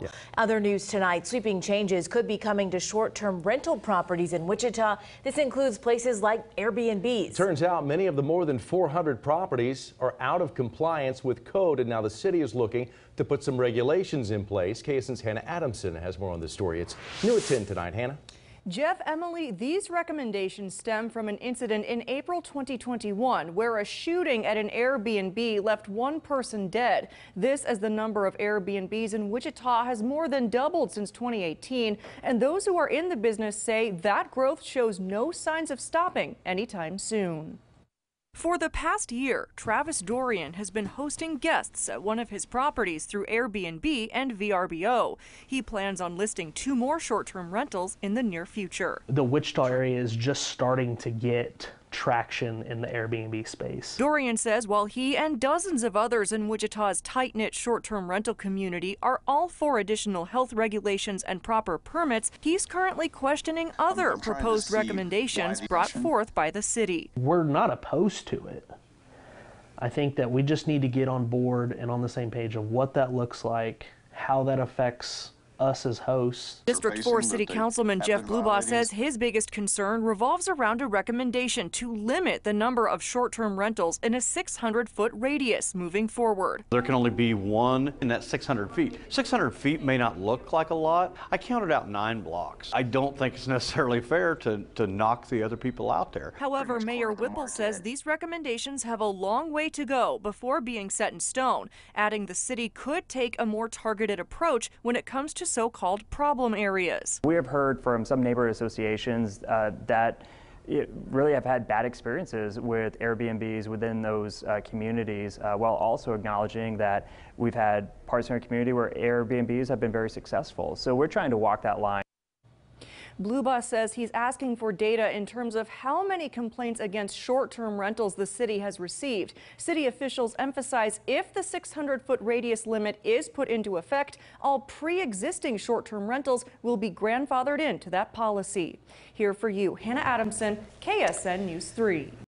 Yeah. Other news tonight, sweeping changes could be coming to short-term rental properties in Wichita. This includes places like Airbnbs. Turns out many of the more than 400 properties are out of compliance with code, and now the city is looking to put some regulations in place. KSN's Hannah Adamson has more on this story. It's new at 10 tonight. Hannah? Jeff, Emily, these recommendations stem from an incident in April 2021 where a shooting at an Airbnb left one person dead. This as the number of Airbnbs in Wichita has more than doubled since 2018. And those who are in the business say that growth shows no signs of stopping anytime soon. For the past year, Travis Dorian has been hosting guests at one of his properties through Airbnb and VRBO. He plans on listing two more short term rentals in the near future. The Wichita area is just starting to get traction in the Airbnb space. Dorian says while he and dozens of others in Wichita's tight knit short term rental community are all for additional health regulations and proper permits, he's currently questioning other proposed recommendations brought forth by the city. We're not opposed to it. I think that we just need to get on board and on the same page of what that looks like, how that affects us as hosts. District 4 City Councilman Jeff Blubaugh says his biggest concern revolves around a recommendation to limit the number of short-term rentals in a 600-foot radius moving forward. There can only be one in that 600 feet. 600 feet may not look like a lot. I counted out nine blocks. I don't think it's necessarily fair to, to knock the other people out there. However, Mayor Whipple says these recommendations have a long way to go before being set in stone, adding the city could take a more targeted approach when it comes to so-called problem areas. We have heard from some neighborhood associations uh, that really have had bad experiences with Airbnbs within those uh, communities, uh, while also acknowledging that we've had parts in our community where Airbnbs have been very successful. So we're trying to walk that line. Blubaugh says he's asking for data in terms of how many complaints against short-term rentals the city has received. City officials emphasize if the 600-foot radius limit is put into effect, all pre-existing short-term rentals will be grandfathered into that policy. Here for you, Hannah Adamson, KSN News 3.